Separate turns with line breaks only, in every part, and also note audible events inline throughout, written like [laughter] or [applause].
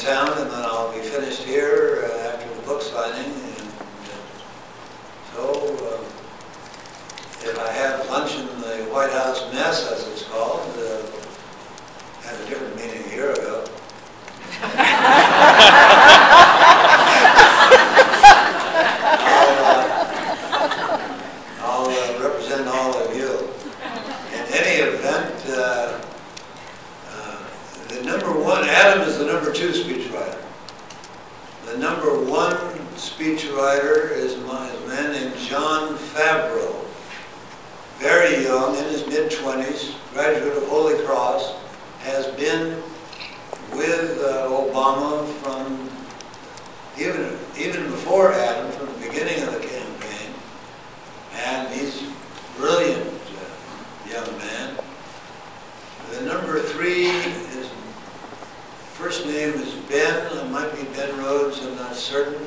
town and then I'll be finished here uh, after the book signing. And, uh, so uh, if I have lunch in the White House mess, as it's called, uh, had a different meaning a year ago. I'll, uh, I'll uh, represent all of you. In any event, uh, uh, the number one, Adam is the two speechwriter. The number one speechwriter is my, a man named Jon Favreau. Very young, in his mid-20s, graduate of Holy Cross, has been with uh, Obama from even, even before Adam, from the beginning of the campaign. And he's a brilliant uh, young man. The number three is, first name is Ben, it might be Ben Rhodes, I'm not certain.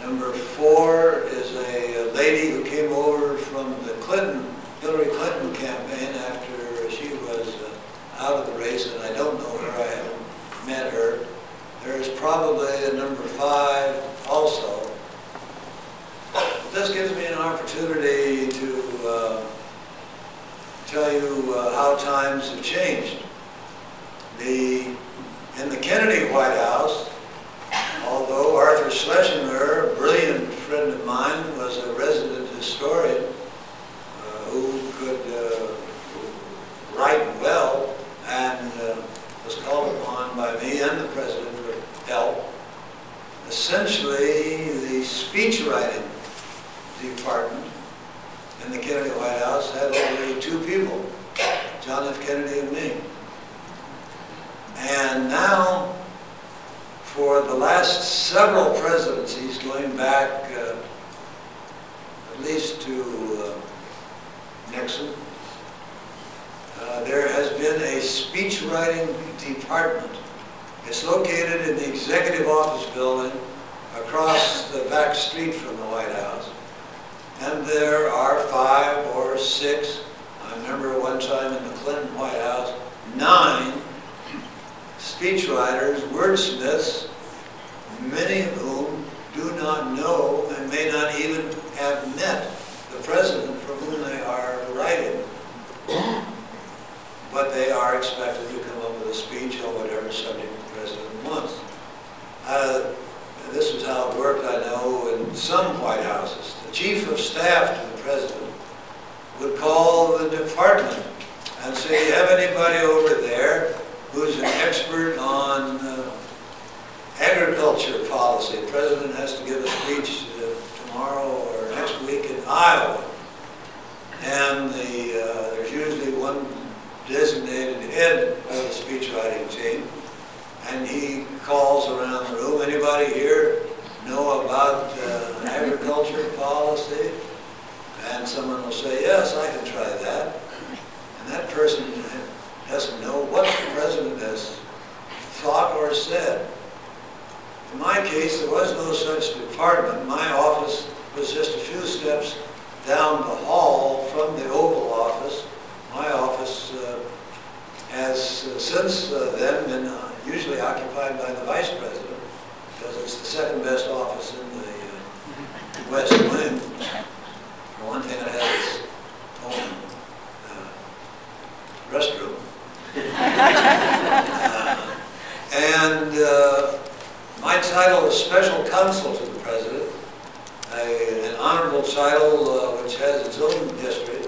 Number four is a lady who came over from the Clinton, Hillary Clinton campaign after she was uh, out of the race, and I don't know her, I haven't met her. There's probably a number five also. This gives me an opportunity to uh, tell you uh, how times have changed. The, in the Kennedy White House, although Arthur Schlesinger, a brilliant friend of mine, was historian uh, who could uh, write well and uh, was called upon by me and the president for help. Essentially, the speech writing department in the Kennedy White House had only two people, John F. Kennedy and me. And now, for the last several presidencies, going back uh, least to uh, Nixon, uh, there has been a speech writing department. It's located in the executive office building across the back street from the White House. And there are five or six, I remember one time in the Clinton White House, nine speechwriters, wordsmiths, many of whom do not know and may not even have met the president for whom they are writing. but they are expected to come up with a speech on whatever subject the president wants. Uh, this is how it worked, I know, in some White Houses. The chief of staff to the president would call the department and say, you have anybody over there who's an expert on uh, agriculture policy? The president has to give a speech uh, tomorrow or next week in Iowa. And the, uh, there's usually one designated head of the speechwriting team and he calls around the room, anybody here know about uh, agriculture policy? And someone will say, yes, I can try that. And that person doesn't know what the president has thought or said. In my case, there was no such department. My office was just a few steps down the hall from the Oval Office. My office uh, has uh, since uh, then been uh, usually occupied by the vice president because it's the second best office in the West Wing. For one thing, it has its own uh, restroom. [laughs] And uh, my title is Special Counsel to the President, a, an honorable title uh, which has its own history.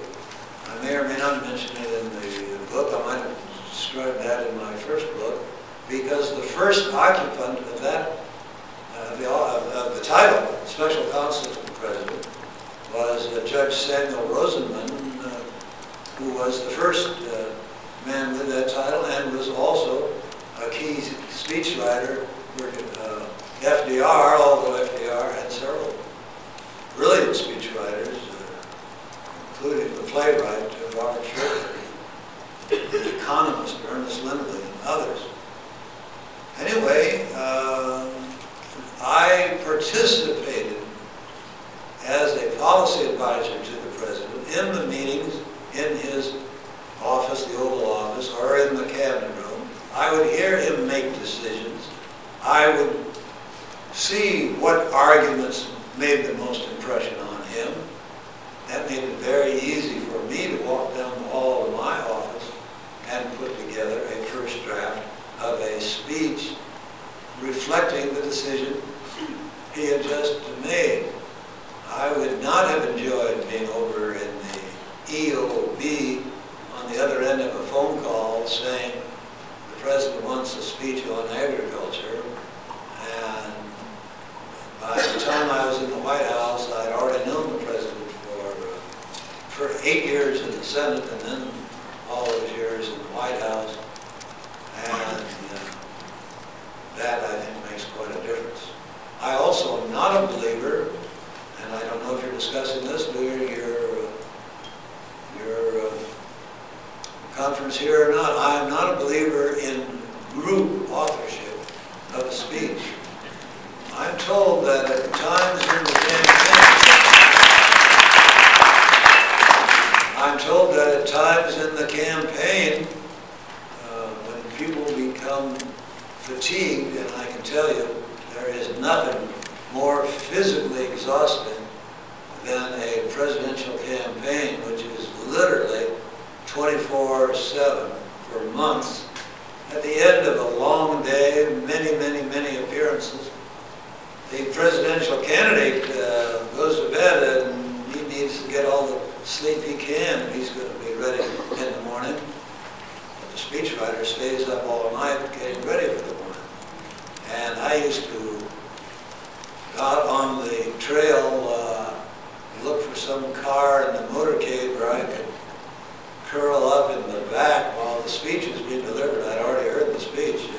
I may or may not mention it in the book. I might have described that in my first book because the first occupant of that, uh, the, uh, the title, Special Counsel to the President, was uh, Judge Samuel Rosenman, uh, who was the first uh, man with that title and was also a key speechwriter participated as a policy advisor to the president in the meetings in his office, the Oval Office, or in the cabinet room. I would hear him make decisions. I would see what arguments made the most impression on him. That made it very easy for me to walk down the hall of my office and put together a first draft of a speech reflecting the decision he had just made. I would not have enjoyed being over in the EOB on the other end of a phone call saying the president wants a speech on agriculture. And by the time I was in the White House, I'd already known the president for, uh, for eight years in the Senate and then all those years in the White House. And uh, that, I think, makes quite a difference. I also am not a believer, and I don't know if you're discussing this, do you, your, uh, your uh, conference here or not, I am not a believer in group authorship of a speech. I'm told that at times in the campaign, I'm told that at times in the campaign, uh, when people become fatigued, and I can tell you, there is nothing more physically exhausting than a presidential campaign, which is literally 24/7 for months. At the end of a long day, many, many, many appearances, the presidential candidate uh, goes to bed and he needs to get all the sleep he can he's going to be ready in the morning. But the speechwriter stays up all night getting ready for the morning. And I used to out on the trail, uh, look for some car in the motorcade where I could curl up in the back while the speech was being delivered. I'd already heard the speech.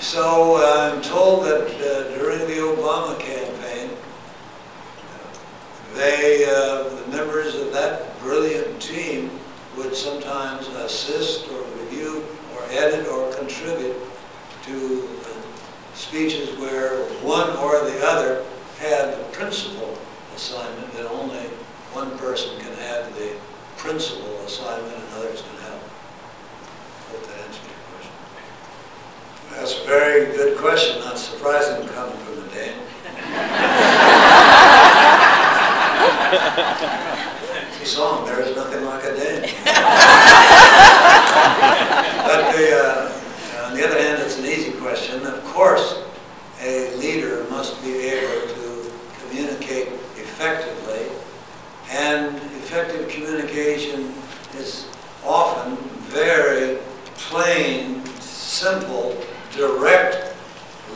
So uh, I'm told that uh, during the Obama campaign, they, uh, the members of that brilliant team would sometimes assist or review or edit or contribute to uh, speeches where one or the other had the principal assignment that only one person can have the principal assignment and others can help. Hope that answers your question. That's a very good question, not surprising coming from a Dane. the song, There is Nothing Like a Dane. but the, uh, on the other hand, it's an easy question. Of course, a leader must be able to communicate effectively, and effective communication is often very plain, simple, direct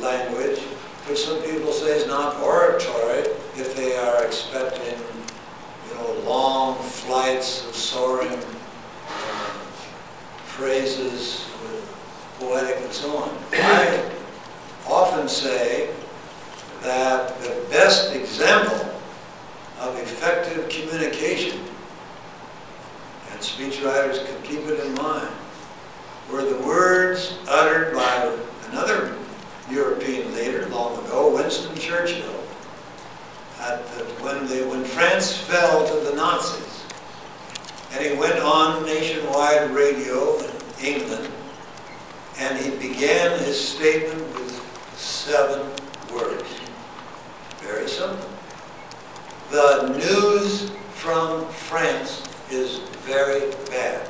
language, which some people say is not oratory if they are expecting, you know, long flights of soaring uh, phrases, poetic and so on. I often say that the best example of effective communication, and speechwriters can keep it in mind, were the words uttered by another European leader long ago, Winston Churchill, at the, when, the, when France fell to the Nazis. And he went on nationwide radio in England, and he began his statement with seven words. Very simple. The news from France is very bad.